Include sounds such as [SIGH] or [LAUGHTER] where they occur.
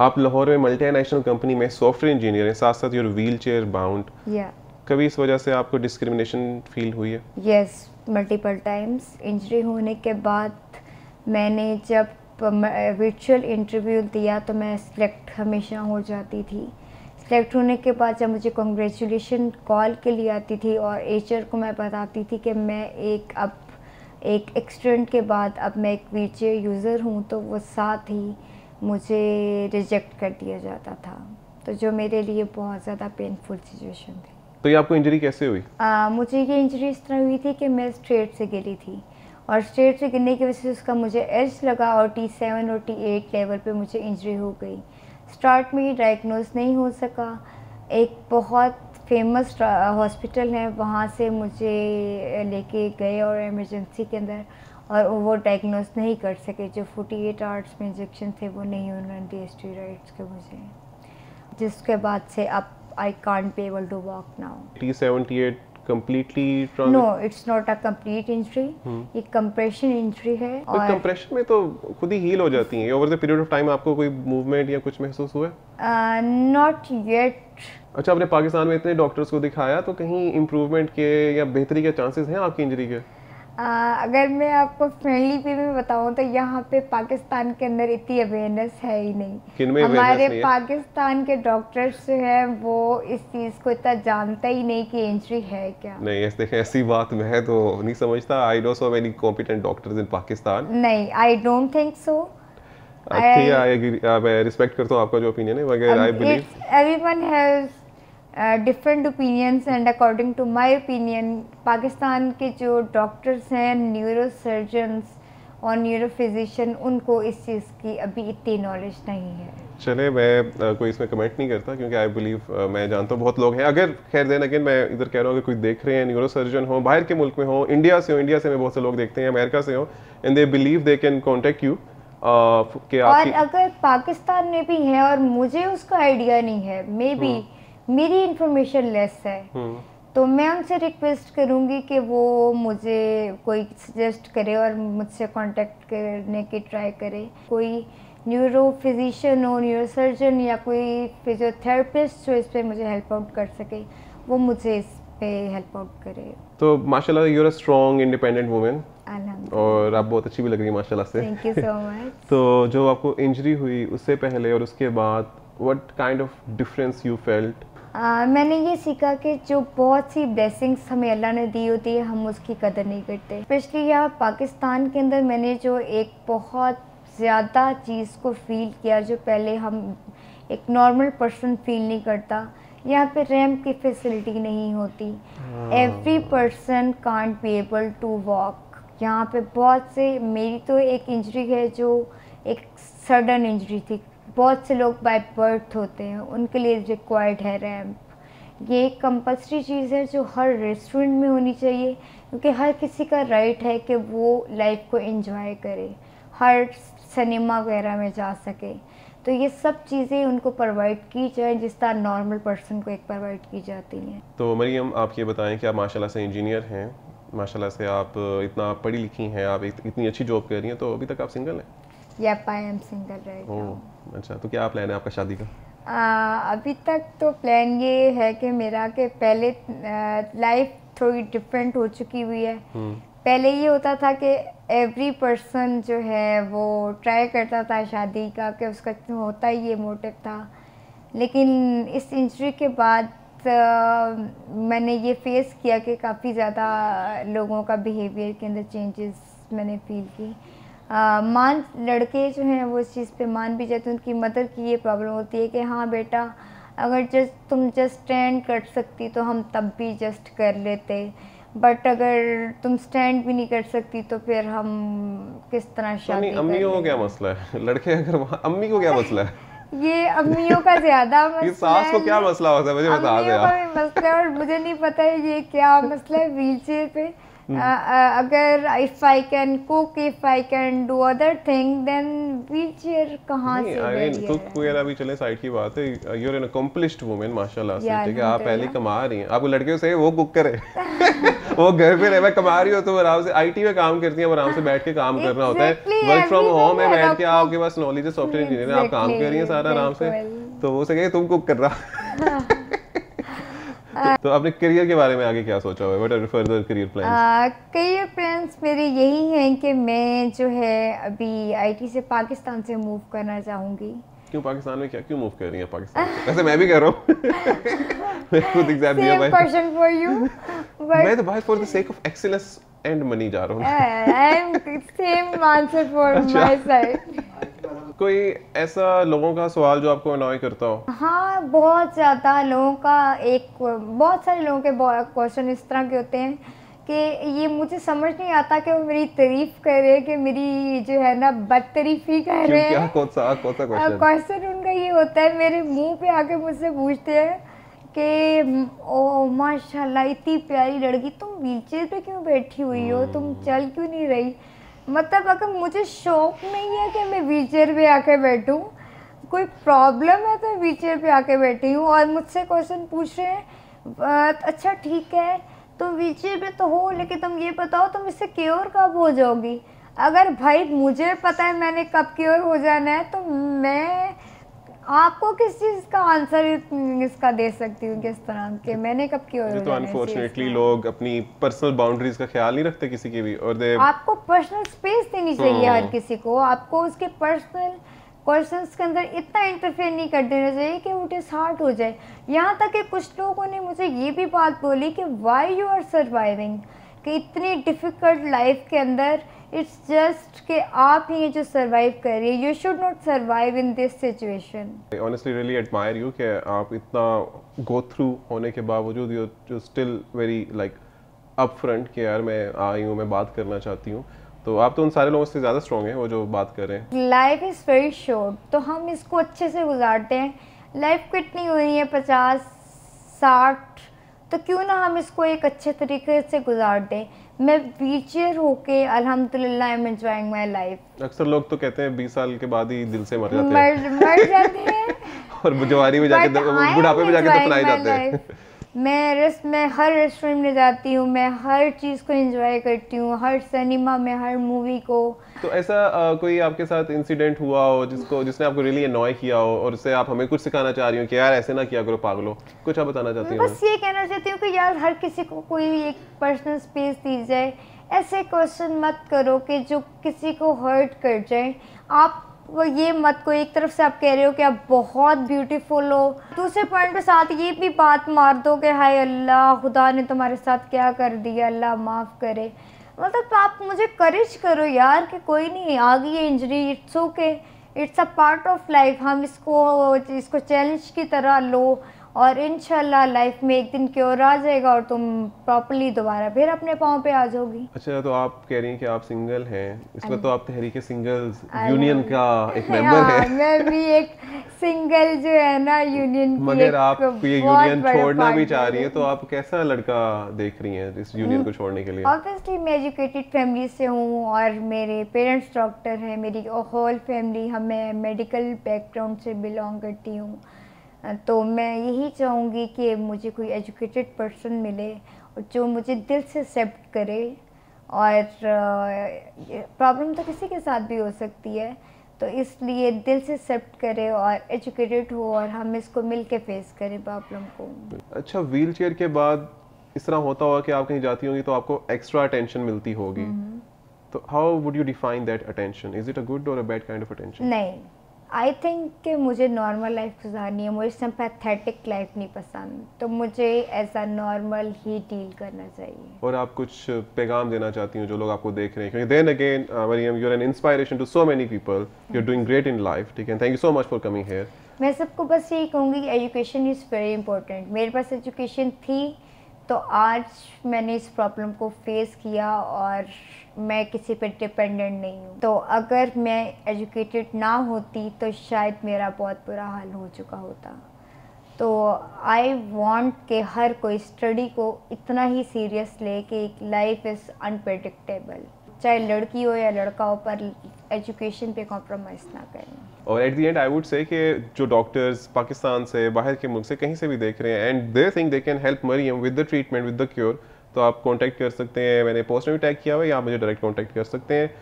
आप लाहौर में multi national company में सॉफ्टवेयर इंजीनियर हैं साथ साथ यूर व्हील चेयर बाउंड या कभी इस वजह से आपको डिस्क्रिमिनेशन फील हुई है? यस मल्टीपल टाइम्स इंजरी होने के बाद मैंने जब वर्चुअल इंटरव्यू दिया तो मैं सिलेक्ट हमेशा हो जाती थी। सेलेक्ट होने के बाद जब मुझे कॉन्ग्रेचुलेशन कॉल के लिए आती थी और एचर को मैं बताती थी कि मैं एक अब एक एक्सीडेंट के बाद अब मैं एक व्हील यूज़र हूँ तो वो साथ ही मुझे रिजेक्ट कर दिया जाता था। तो जो मेरे लिए बहुत ज़्यादा पेनफुल सिचुएशन थी। तो ये आपको इंजरी कैसे हुई? आ, मुझे ये इंजरी इस तरह हुई थी कि मैं स्ट्रेट से गिरी थी। और स्ट्रेट से गिरने की वजह से उसका मुझे एज लगा और टी सेवन और टी एट लेवल पे मुझे इंजरी हो गई। स्टार्ट में ही डायग्नोज नहीं हो सका। एक बहुत फ़ेमस हॉस्पिटल है। वहाँ से मुझे लेके गए और इमरजेंसी के अंदर और वो डायग्नोज नहीं कर सके जो 48 आवर्स में इंजेक्शन थे वो नहीं उन्होंने दिए स्टीराइड्स के मुझे। जिसके बाद से अब I can't be able to walk now T seventy eight completely no it's not a complete injury ये कंप्रेशन इंजरी है और कंप्रेशन में तो खुद ही हील हो जाती है। Over the period of time आपको कोई मूवमेंट या कुछ महसूस हुआ? नॉट येट अच्छा आपने पाकिस्तान में इतने डॉक्टर्स को दिखाया तो कहीं इम्प्रूवमेंट के या बेहतरी के चांसेस हैं आपकी इंजरी के? अगर मैं आपको फ्रेंडली वे में बताऊँ तो यहाँ पे पाकिस्तान के अंदर इतनी अवेयरनेस है ही नहीं। हमारे पाकिस्तान के डॉक्टर्स जो है वो इस चीज़ को इतना जानता ही नहीं कि इंजरी है क्या। नहीं ऐसे देखें ऐसी बात मैं तो नहीं समझता। I know so many competent doctors in Pakistan. नहीं आई डोंट थिंक सो ठीक है मैं रिस्पेक्ट करता हूँ आपका जो ओपिनियन है मगर I believe everyone has different opinions and according to my opinion Pakistan के जो डॉक्टर्स हैं न्यूरो सर्जन्स और न्यूरो फिजिशियन उनको इस चीज़ की अभी इतनी नॉलेज नहीं है चले मैं कोई इसमें कमेंट नहीं करता क्योंकि आई बिलीव मैं जानता हूँ बहुत लोग हैं अगर खैर देन अगेन मैं इधर कह रहा हूँ कि कोई देख रहे हैं न्यूरो सर्जन हो बाहर के मुल्क में हो इंडिया से हो इंडिया से मैं बहुत से लोग देखते हैं अमेरिका से हो and they believe they can contact you और अगर पाकिस्तान में भी है और मुझे उसका आइडिया नहीं है मे बी हम्म। मेरी इन्फॉर्मेशन लेस है। हम्म। तो मैं उनसे रिक्वेस्ट करूँगी कि वो मुझे कोई सजेस्ट करे और मुझसे कांटेक्ट करने की ट्राई करे। कोई न्यूरो फिजिशियन हो न्यूरो सर्जन या कोई फिजियोथेरेपिस्ट जो इस पर मुझे हेल्प आउट कर सके वो मुझे इस पे हेल्प आउट करे। तो माशाल्लाह you are a strong independent women और आप बहुत अच्छी भी लग रही है माशाल्लाह से। थैंक यू सो मच तो जो आपको इंजरी हुई उससे पहले और उसके बाद what kind of difference you felt uh, मैंने ये सीखा कि जो बहुत सी ब्लेसिंग्स हमें अल्लाह ने दी होती है हम उसकी कदर नहीं करते। स्पेशली यहाँ पाकिस्तान के अंदर मैंने जो एक बहुत ज़्यादा चीज़ को फील किया जो पहले हम एक नॉर्मल पर्सन फील नहीं करता। यहाँ पे रैम्प की फैसिलिटी नहीं होती। Every person can't be able to walk यहाँ पे बहुत से मेरी तो एक इंजरी है जो एक सडन इंजरी थी। बहुत से लोग बाय बर्थ होते हैं, उनके लिए रिक्वायर्ड है रैम्प ये एक कंपल्सरी चीज़ है जो हर रेस्टोरेंट में होनी चाहिए, क्योंकि हर किसी का राइट है कि वो लाइफ को एंजॉय करे, हर सिनेमा वगैरह में जा सके. तो ये सब चीज़ें उनको प्रोवाइड की जाए जिस तरह नॉर्मल पर्सन को एक प्रोवाइड की जाती हैं. तो मरियम आप ये बताएँ कि आप माशाल्लाह से इंजीनियर हैं, माशाल्लाह से आप इतना पढ़ी लिखी हैं, आप इतनी अच्छी जॉब कर रही हैं तो अभी तक आप सिंगल हैं? या आई एम सिंगल राइट अच्छा तो क्या प्लान है आपका शादी का? आ, अभी तक तो प्लान ये है कि मेरा के पहले लाइफ थोड़ी डिफरेंट हो चुकी हुई है। हम्म। पहले ये होता था कि एवरी पर्सन जो है वो ट्राई करता था शादी का कि उसका होता ही ये मोटिव था। लेकिन इस इंजरी के बाद मैंने ये फेस किया कि काफ़ी ज़्यादा लोगों का बिहेवियर के अंदर चेंजेस मैंने फील की। मान लड़के जो हैं वो इस चीज़ पे मान भी जाते हैं उनकी मदर की ये प्रॉब्लम होती है कि हाँ बेटा अगर जस्ट तुम जस्ट स्टैंड कर सकती तो हम तब भी जस्ट कर लेते। बट अगर तुम स्टैंड भी नहीं कर सकती तो फिर हम किस तरह शादी [LAUGHS] अम्मी को क्या मसला है? लड़के अगर अम्मी को क्या मसला है? ये अम्मियों का ज़्यादा [LAUGHS] मसला सास को क्या मसला होता है? मुझे बता दे मसला और मुझे नहीं पता है ये क्या मसला है व्हील चेयर पे अगर if I can cook if I can do other thing then wheel chair कहाँ से आई मीन कुक वगैरह भी चले साइड की बात है। You are an accomplished woman माशाल्लाह से ठीक है? आप पहले कमा रही हैं। आपको लड़कियों से वो कुक करे। [LAUGHS] वो घर पे रह मैं कमा रही हो तो आराम से आईटी में काम करती है आराम से बैठ के काम करना होता है। वर्क फ्रॉम होम है बैठ के आपके पास नॉलेज है सॉफ्टवेयर इंजीनियर आप काम कर रही हैं सारा आराम से। तो वो सके तुम कुक कर रहा। [LAUGHS] [LAUGHS] तो, अपने करियर के बारे में आगे क्या सोचा हुआ है? What are further career plans career plans मेरे यही हैं कि मैं जो है अभी आईटी से पाकिस्तान से मूव करना चाहूँगी। क्यों पाकिस्तान में क्या क्यों मूव कर रही हैं पाकिस्तान वैसे मैं भी कर रहा हूँ। [LAUGHS] मैं खुद एग्ज़ाम दिया भाई। क्वेश्चन फॉर यू मैं तो भाई for the sake of excellence and money जा रहा हूँ। I am same answer for. My side कोई ऐसा लोगों का सवाल जो आपको अनॉय करता हो? हाँ बहुत ज़्यादा लोगों का एक बहुत सारे लोगों के क्वेश्चन इस तरह के होते हैं कि ये मुझे समझ नहीं आता कि वो मेरी तारीफ़ कर रहे हैं कि मेरी जो है ना बदतरीफी कर क्यों रहे हैं। कौन सा कौन सा क्वेश्चन क्वेश्चन उनका ये होता है मेरे मुँह पे आके मुझसे पूछते हैं कि ओ माशाल्लाह इतनी प्यारी लड़की तुम व्हीलचेयर पे क्यों बैठी हुई हो? तुम चल क्यों नहीं रही? मतलब अगर मुझे शौक नहीं है कि मैं व्हीलचेयर पे आके बैठूं, कोई प्रॉब्लम है तो व्हीलचेयर पे आके बैठी हूँ और मुझसे क्वेश्चन पूछ रहे हैं अच्छा ठीक है, तुम व्हीलचेयर पर तो हो, लेकिन तुम ये बताओ तुम इससे क्योर कब हो जाओगी? अगर भाई मुझे पता है मैंने कब क्योर हो जाना है तो मैं आपको किस चीज़ का आंसर इसका दे सकती हूँ? किस तरह के? मैंने कब क्योर ये तो अनफॉर्चुनेटली लोग अपनी पर्सनल बाउंड्रीज का ख्याल नहीं रखते किसी की भी और दे आपको पर्सनल स्पेस देनी चाहिए हर हम्म। किसी को। आपको उसके पर्सनल क्वेश्चंस के अंदर इतना इंटरफेयर नहीं कर देना चाहिए कि वो डिसहार्ट हो जाए। यहाँ तक कि कुछ लोगों ने मुझे ये भी बात बोली कि वाई यू आर सर्वाइविंग कि इतनी डिफ़िकल्ट लाइफ के अंदर इट्स जस्ट कि आप ही हैं जो सर्वाइव कर रही है you should not survive in this situation honestly really admire you कि आप इतना गो थ्रू होने के बावजूद यू जो still very like up front कि यार मैं आई हूँ मैं बात करना चाहती हूँ। तो आप तो उन सारे लोगों से ज़्यादा स्ट्रॉन्ग हैं वो जो बात कर रहे हैं। लाइफ इज़ वेरी शॉर्ट तो हम इसको अच्छे से गुजारते हैं। लाइफ कितनी हो रही है पचास साठ तो क्यों ना हम इसको एक अच्छे तरीके से गुजार दें मैं व्हीलचेयर होके अल्हम्दुलिल्लाह I am enjoying my life अक्सर लोग तो कहते हैं बीस साल के बाद ही दिल से मर जाते हैं। मर मर जाते हैं। [LAUGHS] और जवानी में जाके बुढ़ापे में जाके दफनाए जाते हैं. मैं रेस्ट मैं हर रेस्टोरेंट में जाती हूँ मैं हर चीज़ को एंजॉय करती हूँ हर सिनेमा में हर मूवी को। तो ऐसा अ, कोई आपके साथ इंसिडेंट हुआ हो जिसको जिसने आपको रियली अनॉय किया हो और उससे आप हमें कुछ सिखाना चाह रही हो कि यार ऐसे ना किया करो पागलो कुछ आप बताना चाहती हो? बस ये कहना चाहती हूँ कि यार हर किसी को कोई एक पर्सनल स्पेस दी जाए। ऐसे क्वेश्चन मत करो कि जो किसी को हर्ट कर जाए। आप वो ये मत को एक तरफ़ से आप कह रहे हो कि आप बहुत ब्यूटीफुल हो, दूसरे पॉइंट पे साथ ये भी बात मार दो कि, हाय अल्लाह, खुदा ने तुम्हारे साथ क्या कर दिया, अल्लाह माफ़ करे। मतलब आप मुझे करेज करो यार कि कोई नहीं आ गई है injury it's okay it's a part of life हम इसको इसको चैलेंज की तरह लो। और इनशाला लाइफ में एक दिन क्योर आ जाएगा और तुम प्रॉपरली दोबारा फिर अपने पाँव पे आ जाओगी। अच्छा तो आप कह रही हैं कि आप सिंगल हैं। इसमें तो आप तहरीके सिंगल्स यूनियन का एक [LAUGHS] मेंबर हाँ, है। मैं भी एक सिंगल जो है ना यूनियन मगर आप ये यूनियन छोड़ना भी चाह रही हैं हूँ। तो आप कैसा लड़का देख रही हैं इस यूनियन को छोड़ने के लिए? ऑब्वियसली मैं एजुकेटेड फैमिली से हूँ और मेरे पेरेंट्स डॉक्टर हैं मेरी होल फैमिली हमें मेडिकल बैकग्राउंड से बिलोंग करती हूँ। तो मैं यही चाहूँगी कि मुझे कोई एजुकेटेड पर्सन मिले और जो मुझे दिल से एक्सेप्ट करे और प्रॉब्लम तो किसी के साथ भी हो सकती है तो इसलिए दिल से एक्सेप्ट करे और एजुकेटेड हो और हम इसको मिल के फेस करें प्रॉब्लम को। अच्छा व्हील चेयर के बाद इस तरह होता होगा कि आप कहीं जाती होंगी तो आपको एक्स्ट्रा अटेंशन मिलती होगी। हम्म। तो how would you define that attention is it a good or a bad kind of attention नहीं। आई थिंक कि मुझे नॉर्मल लाइफ गुजारनी है मुझे सिंपैथेटिक लाइफ नहीं पसंद तो मुझे अ नॉर्मल ही डील करना चाहिए। और आप कुछ पैगाम देना चाहती हूँ जो लोग आपको देख रहे हैं? क्योंकि then again Mariam you are an inspiration to so many people you are doing great in life ठीक है? Thank you so much for coming here मैं सबको बस यही कहूँगी कि एजुकेशन इज़ वेरी इंपॉर्टेंट मेरे पास एजुकेशन थी तो आज मैंने इस प्रॉब्लम को फेस किया और मैं किसी पर डिपेंडेंट नहीं हूँ। तो अगर मैं एजुकेटेड ना होती तो शायद मेरा बहुत बुरा हाल हो चुका होता। तो आई वांट के हर कोई स्टडी को इतना ही सीरियस ले कि लाइफ इज़ अनप्रडिक्टेबल चाहे लड़की हो या लड़का हो, पर एजुकेशन पे कॉम्प्रोमाइज़ ना करें। और at the end I would say कि जो डॉक्टर्स पाकिस्तान से, बाहर के मुल्क से कहीं से भी देख रहे हैं and they think they can help Mariam with the treatment with the cure तो आप कॉन्टैक्ट कर सकते हैं। मैंने पोस्ट में भी टैग किया हुआ है, या आप मुझे डायरेक्ट कॉन्टैक्ट कर सकते हैं।